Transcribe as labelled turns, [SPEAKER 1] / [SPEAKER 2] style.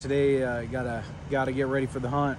[SPEAKER 1] Today, uh, gotta gotta get ready for the hunt.